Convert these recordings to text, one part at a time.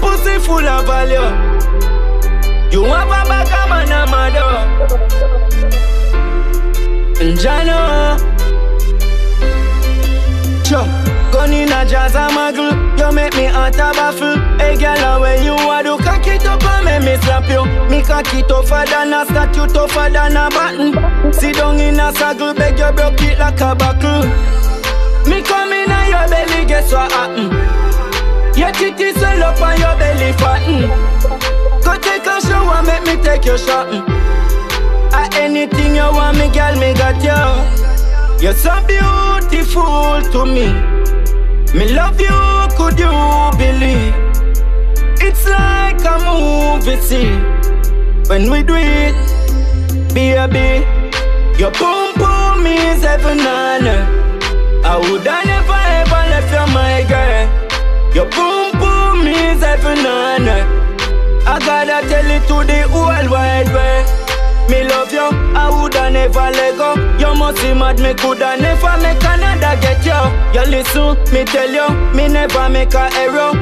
pussy full of value. You have a bag of man a mother. And Jano. Sure. Gun in a jazz a muggle, you make me heart a baffle. Hey girl, where you are, do cock it up and make me slap you. Me cock it tougher than a statue, tougher than a button. Sit down in a saddle, beg you broke it like a buckle. Me come in your belly, guess what happen? Your titty swell up and your belly fatten. Go take a shower, make me take you shopping. Ah, anything you want, me girl, me got you. You're so beautiful to me. Me love you, could you believe? It's like a movie scene when we do it, baby. Your boom boom is heaven on earth. I woulda never left you, my girl. Your boom boom is heaven on. I gotta tell it to the whole wide world. Me love you, I woulda never let go. You must be mad, me coulda never make another get you. You listen, me tell you, me never make a error.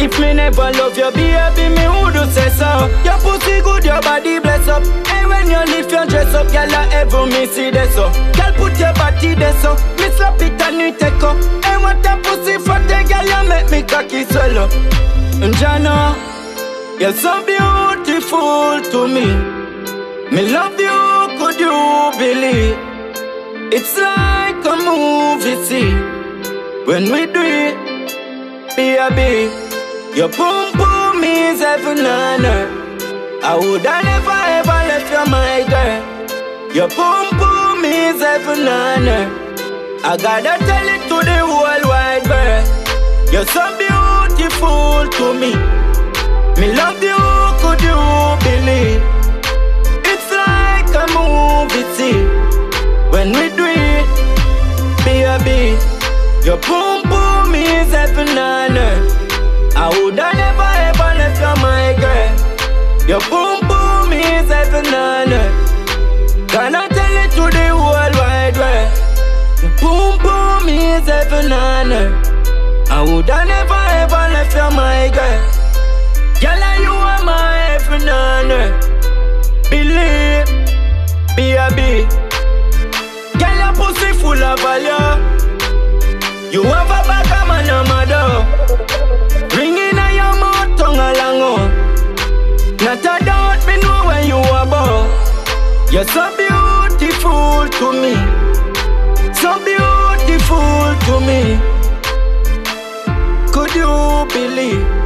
If me never love you, baby, me woulda say so. Your pussy good, your body bless up. And when you lift your dress up, girl, I ever me this so. Girl, put your body there so. Me slap it and you take up. And what a pussy for the girl, you make me cocky swell up. And Jana, you're so beautiful to me. Me love you, could you believe? It's like a movie scene when we do it, baby. Your boom boom means heaven on earth. I woulda never ever left you, my girl. Your boom boom means heaven on earth. I gotta tell it to the whole wide world. You're so beautiful to me. Me love you, could you believe? It's like a movie scene when we do it, baby. Your boom boom is heaven on earth. I woulda never ever left you, my girl. Your boom heaven on. I woulda never ever left you, my girl. Girl, you are my heaven on earth. Believe, be a bee. Girl, your pussy full of value. You have a bag of man, your mother. Ring in your mouth, tongue along. Oh. Not a doubt, me know where you are, born. You're so beautiful to me. So beautiful to me. Could you believe?